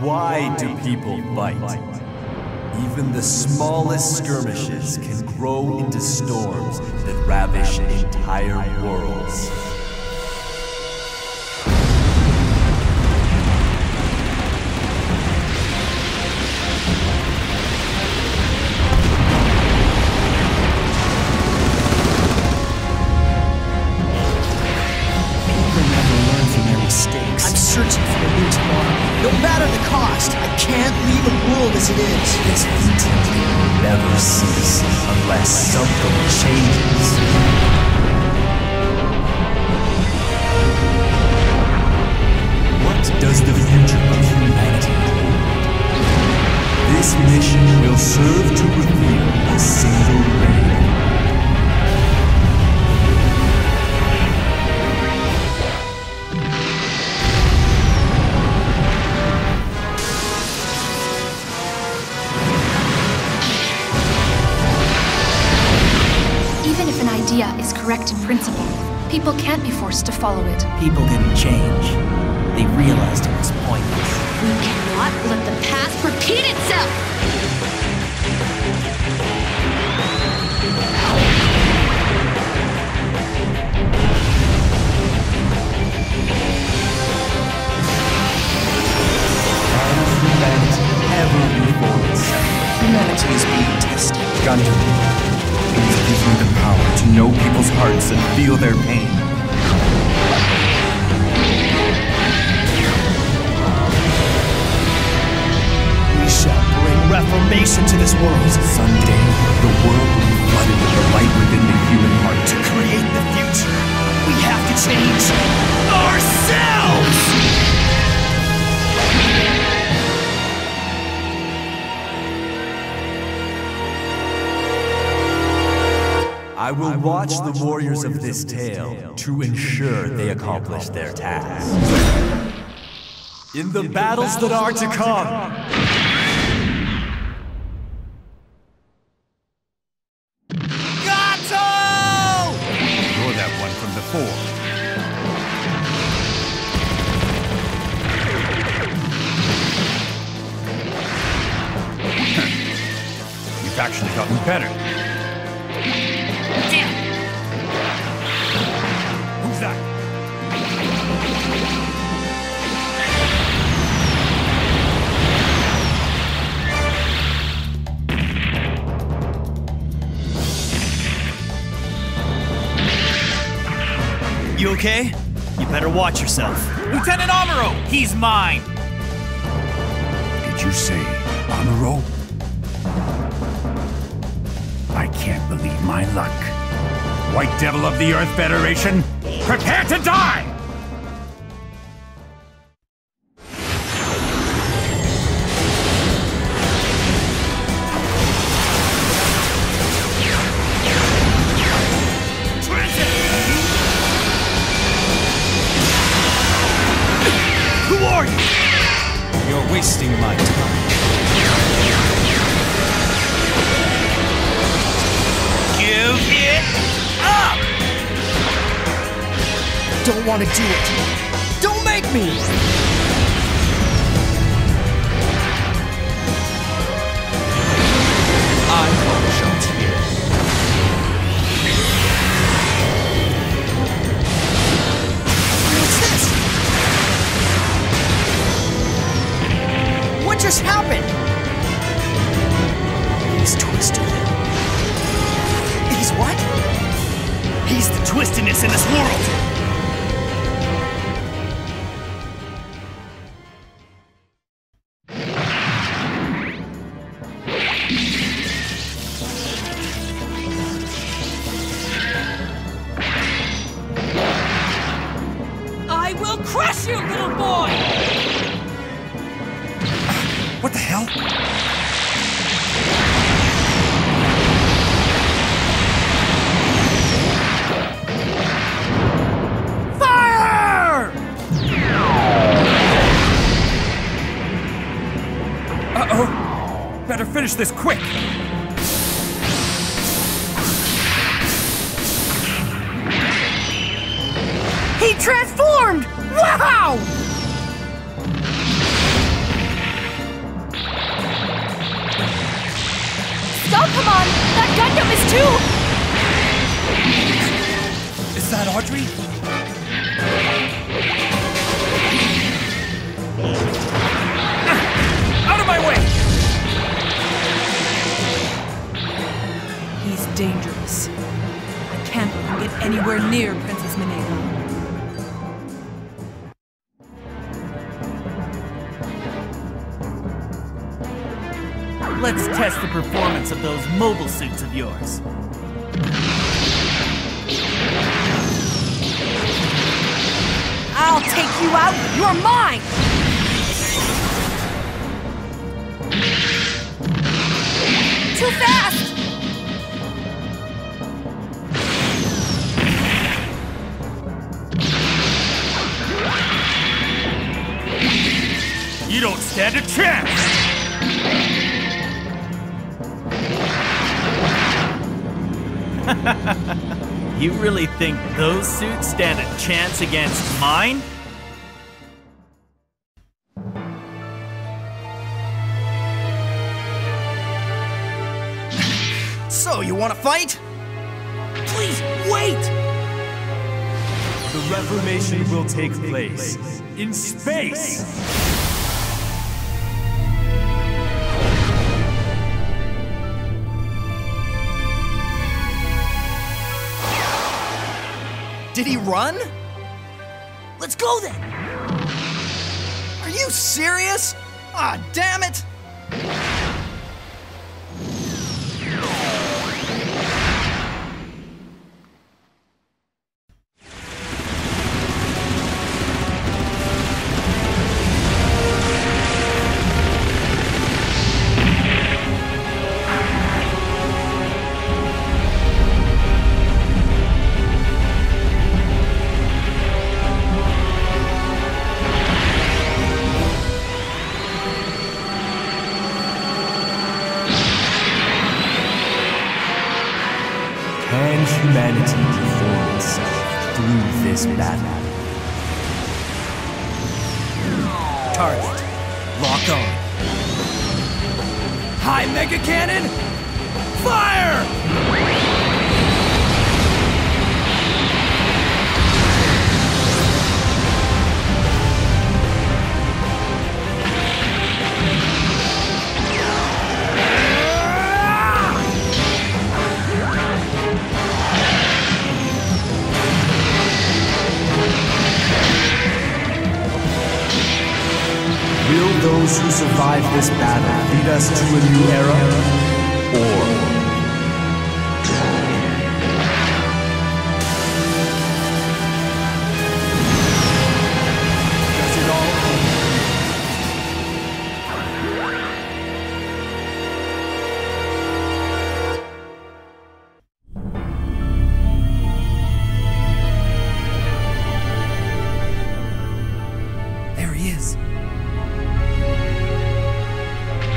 Why do people bite? Even the smallest skirmishes can grow into storms that ravish entire worlds. People I will watch the warriors of this tale to ensure they accomplish their task. In the battles that are to come, okay? You better watch yourself. Lieutenant Amuro, he's mine. Did you say Amuro? I can't believe my luck. White Devil of the Earth Federation, prepare to die! You're wasting my time. Give it up! Don't want to do it. Don't make me! I just happened? He's twisted. He's what? He's the twistedness in this world! He transformed! Wow! Stop, come on! That Gundam is too... Is that Audrey? Ah, out of my way! He's dangerous. I can't let get anywhere near Prince Let's test the performance of those mobile suits of yours. I'll take you out! You're mine! Too fast! You don't stand a chance! You really think those suits stand a chance against mine? So, you want to fight? Please, wait! The Reformation will take place in space! Did he run? Let's go then! Are you serious? Ah, damn it! Target. Lock on. High Mega Cannon! Survive this battle lead us to a new era? Or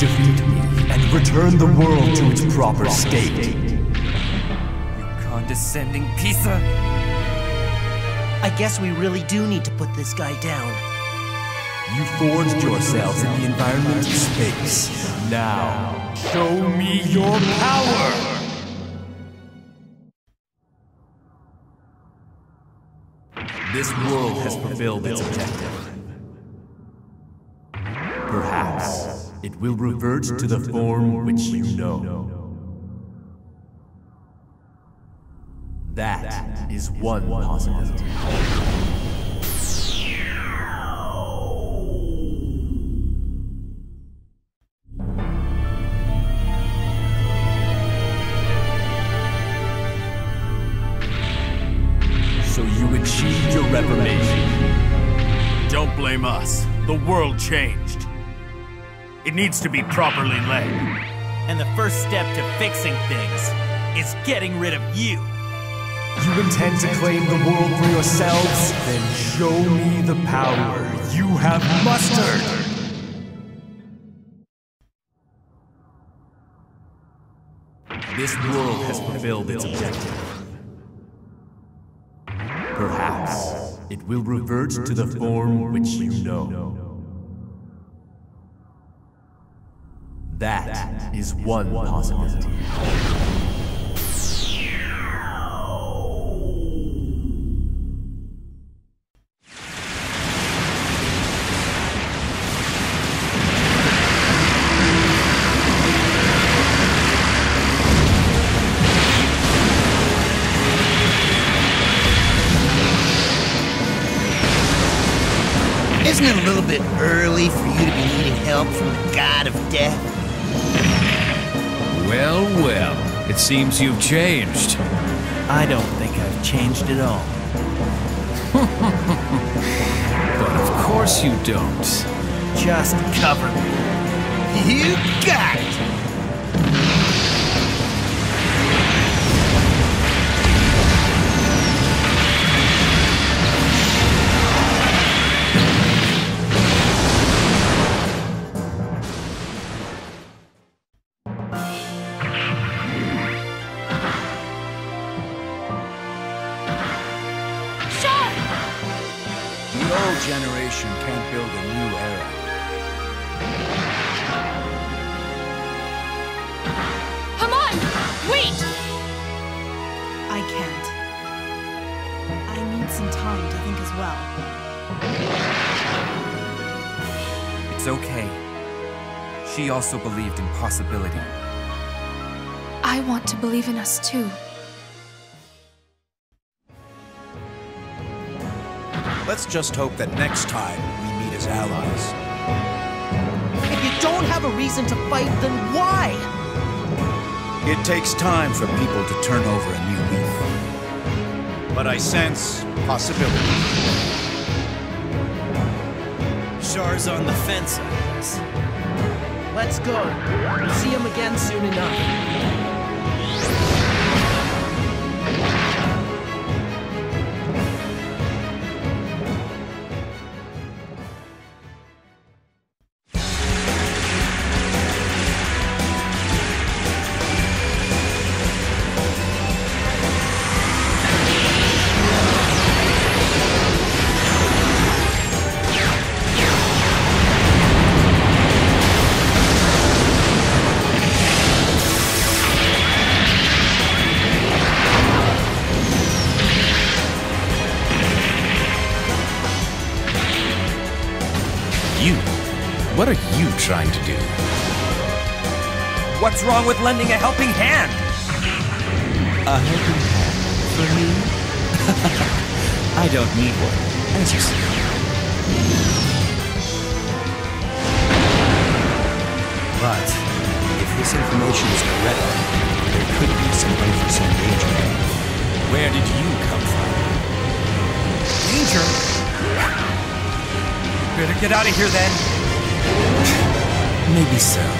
defeat me and return the world to its proper state? You condescending piece of... I guess we really do need to put this guy down. You forged yourselves in the environment of space. Now, show me your power! This world has fulfilled its objective. It will revert to the form which you know. That is one possibility. So you achieved your reformation. Don't blame us. The world changed. It needs to be properly led. And the first step to fixing things is getting rid of you. You intend to claim the world for yourselves? Then show me the power you have mustered! This world has fulfilled its objective. Perhaps it will revert to the form which you know. That is one possibility. Seems you've changed. I don't think I've changed at all. But of course you don't. Just cover me. You got it! Need some time to think as well. It's okay. She also believed in possibility. I want to believe in us too. Let's just hope that next time we meet as allies. If you don't have a reason to fight, then why? It takes time for people to turn over a new leaf. But I sense possibility. Char's on the fence, I guess. Let's go. We'll see him again soon enough. Trying to do? What's wrong with lending a helping hand? A helping hand for me? I don't need one. As you see. But if this information is correct, there could be some unforeseen danger. Where did you come from? Danger? Better get out of here then. Maybe so.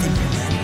Possibility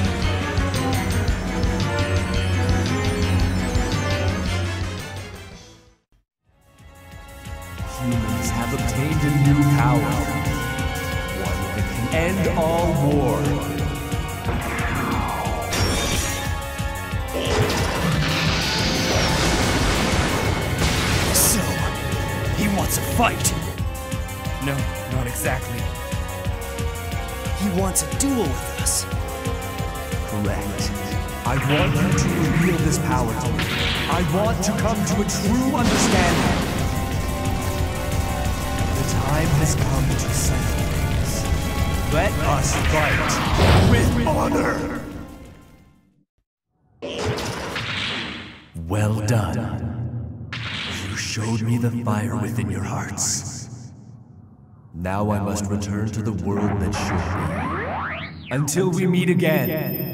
to a true understanding. The time has come to settle things. Let us fight with honor. Well done. You showed me the fire within your hearts. Now I must return to the world that should be. Until we meet again.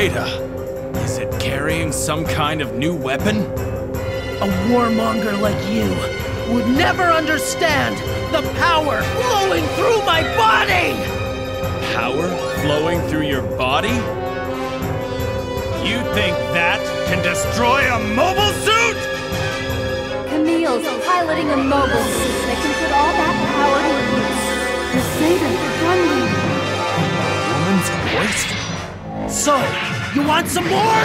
Zeta? Is it carrying some kind of new weapon? A warmonger like you would never understand the power flowing through my body! Power flowing through your body? You think that can destroy a mobile suit? Kamille's piloting a mobile suit that can put all that power to use. The Zeta Gundam. Woman's voice? So, you want some more?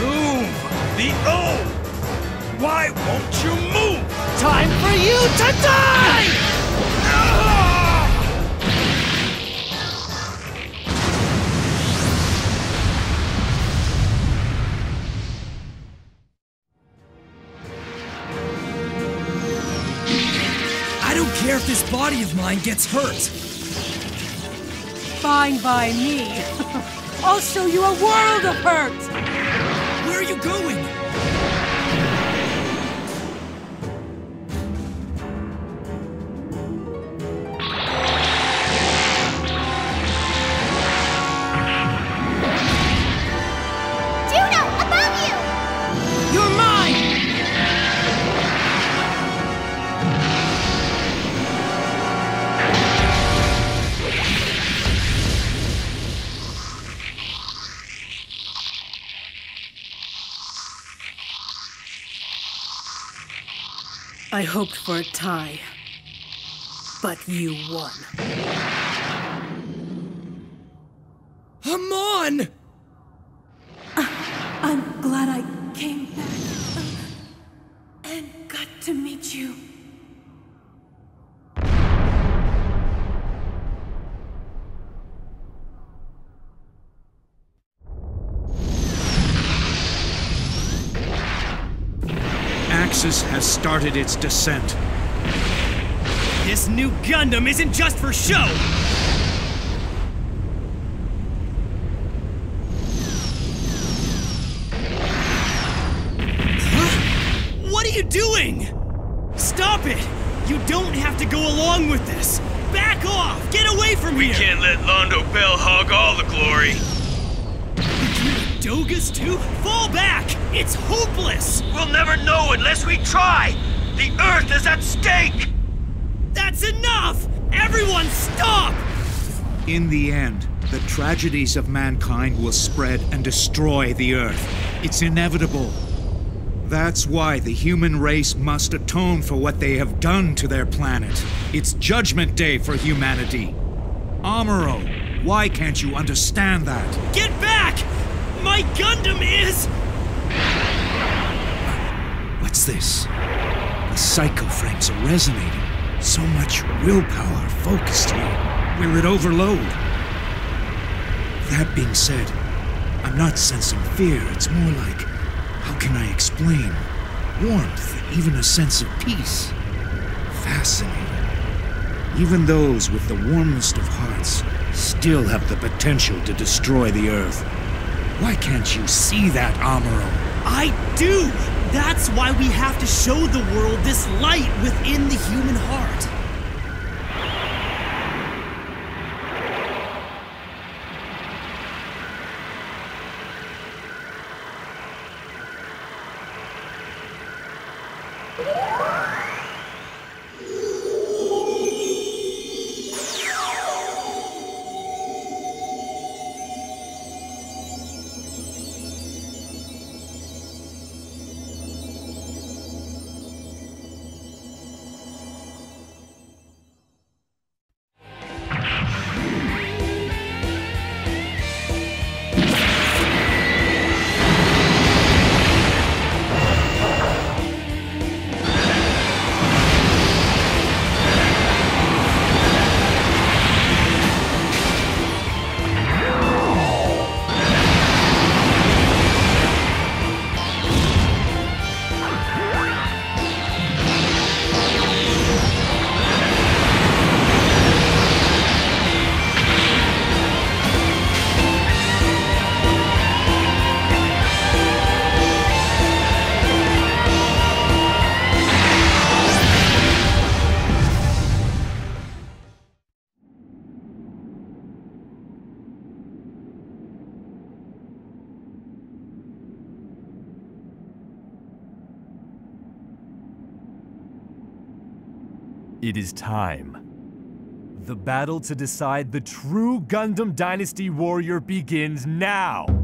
Move! The O! Why won't you move? Time for you to die! Care if this body of mine gets hurt! Fine by me. I'll show you a world of hurt! Where are you going? I hoped for a tie. But you won. Haman! Has started its descent. This new Gundam isn't just for show! Huh? What are you doing? Stop it! You don't have to go along with this! Back off! Get away from We here! can't let Londo Bell hog all the glory. Dogas too? Fall back! It's hopeless! We'll never know unless we try! The Earth is at stake! That's enough! Everyone stop! In the end, the tragedies of mankind will spread and destroy the Earth. It's inevitable. That's why the human race must atone for what they have done to their planet. It's Judgment Day for humanity. Amuro, why can't you understand that? Get back! My Gundam is. What's this? The psycho frames are resonating. So much willpower focused here. Will it overload? That being said, I'm not sensing fear. It's more like, how can I explain? Warmth, even a sense of peace. Fascinating. Even those with the warmest of hearts still have the potential to destroy the Earth. Why can't you see that, Amuro? I do! That's why we have to show the world this light within the human heart. It is time. The battle to decide the true Gundam Dynasty warrior begins now!